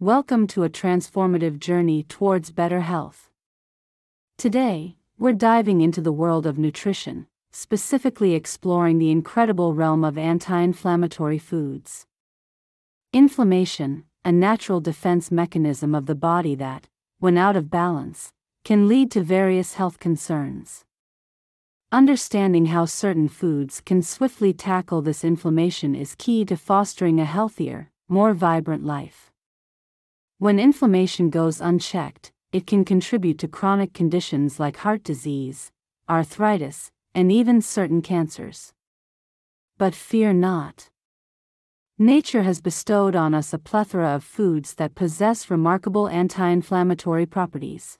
Welcome to a transformative journey towards better health. Today, we're diving into the world of nutrition, specifically exploring the incredible realm of anti inflammatory foods. Inflammation, a natural defense mechanism of the body that, when out of balance, can lead to various health concerns. Understanding how certain foods can swiftly tackle this inflammation is key to fostering a healthier, more vibrant life. When inflammation goes unchecked, it can contribute to chronic conditions like heart disease, arthritis, and even certain cancers. But fear not. Nature has bestowed on us a plethora of foods that possess remarkable anti inflammatory properties.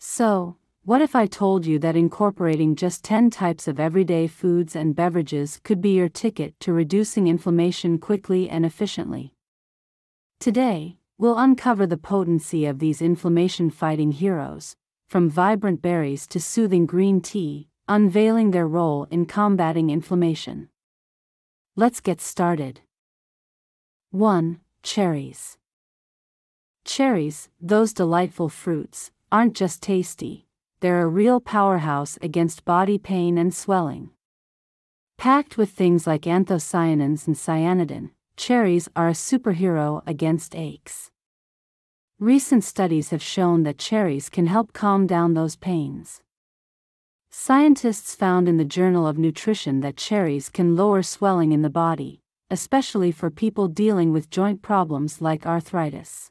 So, what if I told you that incorporating just 10 types of everyday foods and beverages could be your ticket to reducing inflammation quickly and efficiently? Today, we'll uncover the potency of these inflammation fighting heroes, from vibrant berries to soothing green tea, unveiling their role in combating inflammation. Let's get started. 1. Cherries. Cherries, those delightful fruits, aren't just tasty, they're a real powerhouse against body pain and swelling. Packed with things like anthocyanins and cyanidin, cherries are a superhero against aches. Recent studies have shown that cherries can help calm down those pains. Scientists found in the Journal of Nutrition that cherries can lower swelling in the body, especially for people dealing with joint problems like arthritis.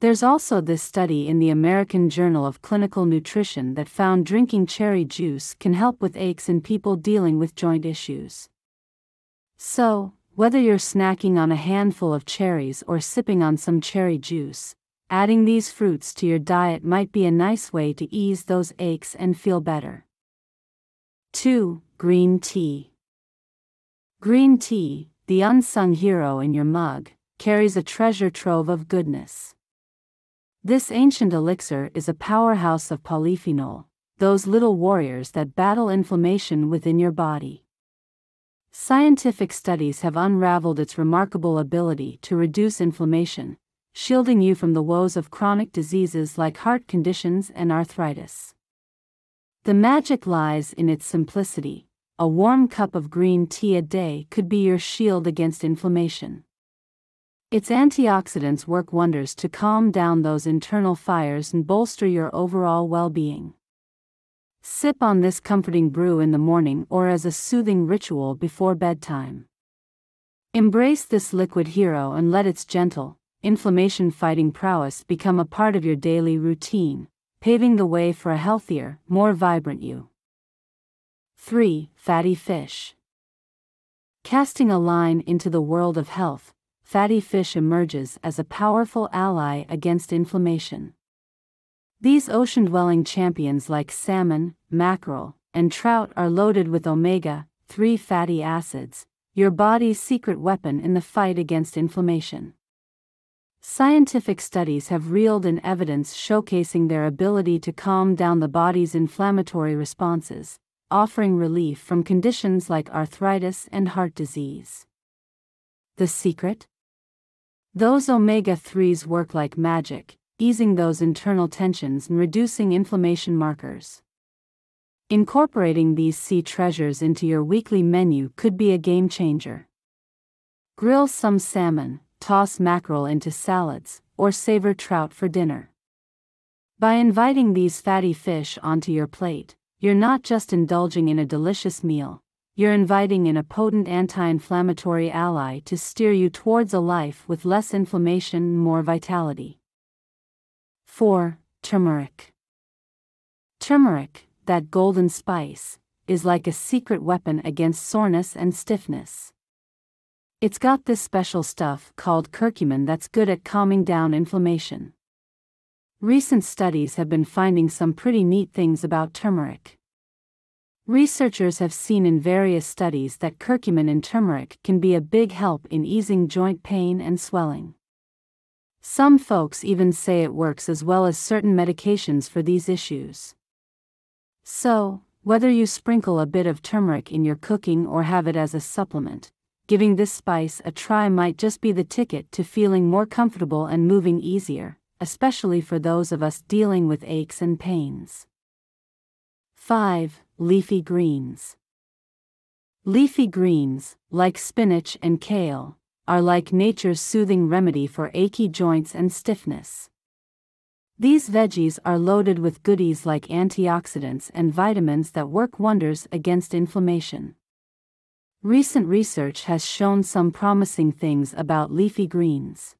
There's also this study in the American Journal of Clinical Nutrition that found drinking cherry juice can help with aches in people dealing with joint issues. So, whether you're snacking on a handful of cherries or sipping on some cherry juice, adding these fruits to your diet might be a nice way to ease those aches and feel better. 2. Green tea. Green tea, the unsung hero in your mug, carries a treasure trove of goodness. This ancient elixir is a powerhouse of polyphenol, those little warriors that battle inflammation within your body. Scientific studies have unraveled its remarkable ability to reduce inflammation, shielding you from the woes of chronic diseases like heart conditions and arthritis. The magic lies in its simplicity. A warm cup of green tea a day could be your shield against inflammation. Its antioxidants work wonders to calm down those internal fires and bolster your overall well being. Sip on this comforting brew in the morning or as a soothing ritual before bedtime. Embrace this liquid hero and let its gentle, inflammation fighting prowess become a part of your daily routine, paving the way for a healthier, more vibrant you. 3. Fatty fish. Casting a line into the world of health, fatty fish emerges as a powerful ally against inflammation. These ocean dwelling champions like salmon, mackerel, and trout are loaded with omega 3 fatty acids, your body's secret weapon in the fight against inflammation. Scientific studies have reeled in evidence showcasing their ability to calm down the body's inflammatory responses, offering relief from conditions like arthritis and heart disease. The secret? Those omega 3s work like magic, easing those internal tensions and reducing inflammation markers. Incorporating these sea treasures into your weekly menu could be a game changer. Grill some salmon, toss mackerel into salads, or savor trout for dinner. By inviting these fatty fish onto your plate, you're not just indulging in a delicious meal, you're inviting in a potent anti inflammatory ally to steer you towards a life with less inflammation and more vitality. 4. Turmeric. Turmeric, that golden spice, is like a secret weapon against soreness and stiffness. It's got this special stuff called curcumin that's good at calming down inflammation. Recent studies have been finding some pretty neat things about turmeric. Researchers have seen in various studies that curcumin in turmeric can be a big help in easing joint pain and swelling. Some folks even say it works as well as certain medications for these issues. So, whether you sprinkle a bit of turmeric in your cooking or have it as a supplement, giving this spice a try might just be the ticket to feeling more comfortable and moving easier, especially for those of us dealing with aches and pains. 5. Leafy greens. Leafy greens, like spinach and kale, are like nature's soothing remedy for achy joints and stiffness. These veggies are loaded with goodies like antioxidants and vitamins that work wonders against inflammation. Recent research has shown some promising things about leafy greens.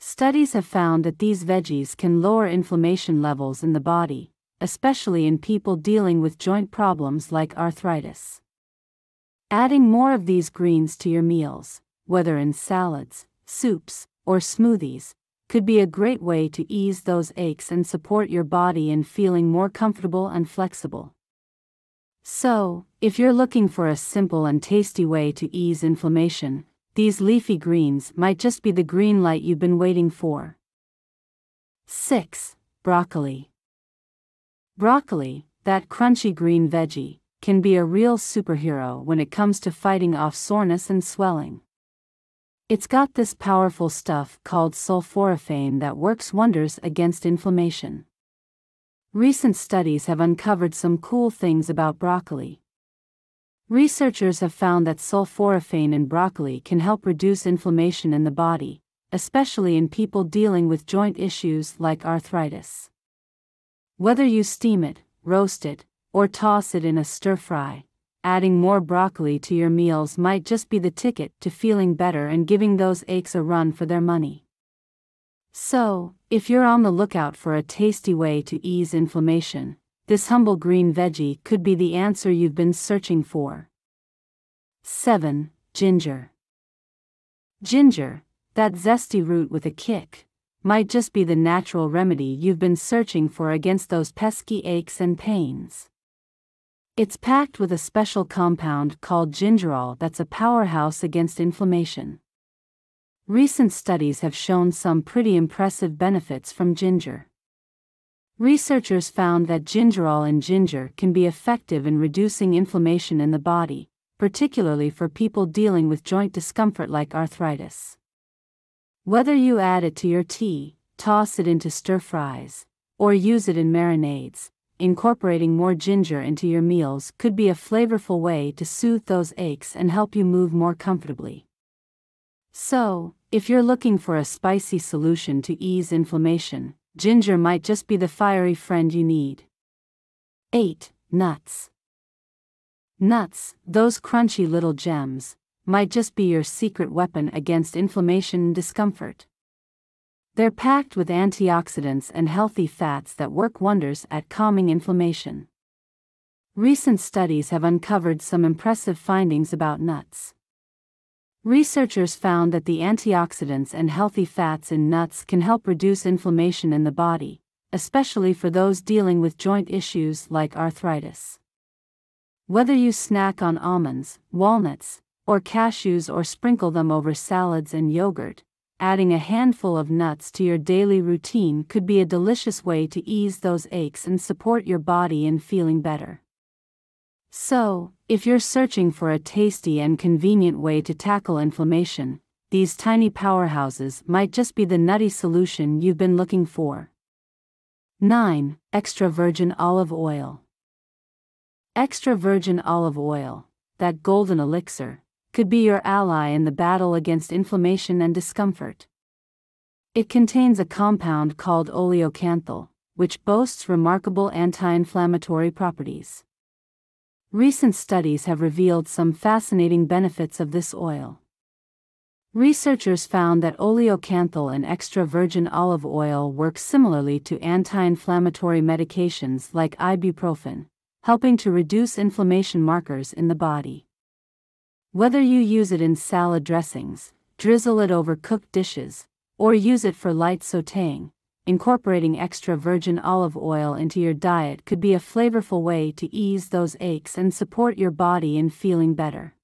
Studies have found that these veggies can lower inflammation levels in the body, especially in people dealing with joint problems like arthritis. Adding more of these greens to your meals, whether in salads, soups, or smoothies, could be a great way to ease those aches and support your body in feeling more comfortable and flexible. So, if you're looking for a simple and tasty way to ease inflammation, these leafy greens might just be the green light you've been waiting for. 6. Broccoli. Broccoli, that crunchy green veggie, can be a real superhero when it comes to fighting off soreness and swelling. It's got this powerful stuff called sulforaphane that works wonders against inflammation. Recent studies have uncovered some cool things about broccoli. Researchers have found that sulforaphane in broccoli can help reduce inflammation in the body, especially in people dealing with joint issues like arthritis. Whether you steam it, roast it, or toss it in a stir fry, adding more broccoli to your meals might just be the ticket to feeling better and giving those aches a run for their money. So, if you're on the lookout for a tasty way to ease inflammation, this humble green veggie could be the answer you've been searching for. 7. Ginger. Ginger, that zesty root with a kick, might just be the natural remedy you've been searching for against those pesky aches and pains. It's packed with a special compound called gingerol that's a powerhouse against inflammation. Recent studies have shown some pretty impressive benefits from ginger. Researchers found that gingerol in ginger can be effective in reducing inflammation in the body, particularly for people dealing with joint discomfort like arthritis. Whether you add it to your tea, toss it into stir fries, or use it in marinades, incorporating more ginger into your meals could be a flavorful way to soothe those aches and help you move more comfortably. So, if you're looking for a spicy solution to ease inflammation, ginger might just be the fiery friend you need. 8. Nuts. Nuts, those crunchy little gems, might just be your secret weapon against inflammation and discomfort. They're packed with antioxidants and healthy fats that work wonders at calming inflammation. Recent studies have uncovered some impressive findings about nuts. Researchers found that the antioxidants and healthy fats in nuts can help reduce inflammation in the body, especially for those dealing with joint issues like arthritis. Whether you snack on almonds, walnuts, or cashews or sprinkle them over salads and yogurt, adding a handful of nuts to your daily routine could be a delicious way to ease those aches and support your body in feeling better. So, if you're searching for a tasty and convenient way to tackle inflammation, these tiny powerhouses might just be the nutty solution you've been looking for. 9. Extra virgin olive oil. Extra virgin olive oil, that golden elixir, could be your ally in the battle against inflammation and discomfort. It contains a compound called oleocanthal, which boasts remarkable anti inflammatory properties. Recent studies have revealed some fascinating benefits of this oil. Researchers found that oleocanthal and extra virgin olive oil work similarly to anti inflammatory medications like ibuprofen, helping to reduce inflammation markers in the body. Whether you use it in salad dressings, drizzle it over cooked dishes, or use it for light sauteing, incorporating extra virgin olive oil into your diet could be a flavorful way to ease those aches and support your body in feeling better.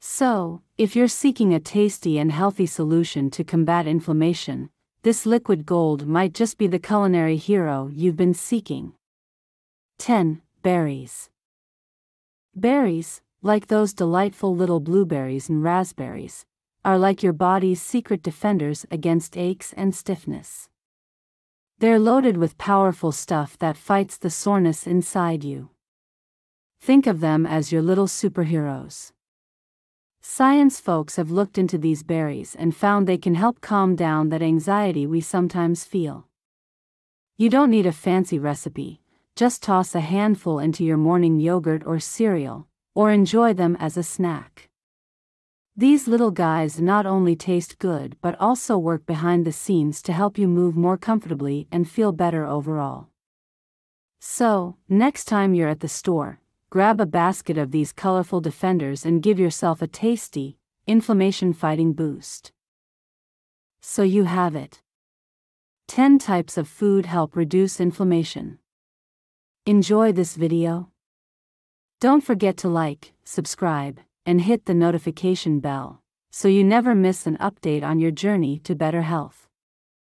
So, if you're seeking a tasty and healthy solution to combat inflammation, this liquid gold might just be the culinary hero you've been seeking. 10. Berries. Berries, like those delightful little blueberries and raspberries, are like your body's secret defenders against aches and stiffness. They're loaded with powerful stuff that fights the soreness inside you. Think of them as your little superheroes. Science folks have looked into these berries and found they can help calm down that anxiety we sometimes feel. You don't need a fancy recipe, just toss a handful into your morning yogurt or cereal, or enjoy them as a snack. These little guys not only taste good but also work behind the scenes to help you move more comfortably and feel better overall. So, next time you're at the store, grab a basket of these colorful defenders and give yourself a tasty, inflammation fighting boost. So you have it. 10 types of food help reduce inflammation. Enjoy this video? Don't forget to like, subscribe, and hit the notification bell so you never miss an update on your journey to better health.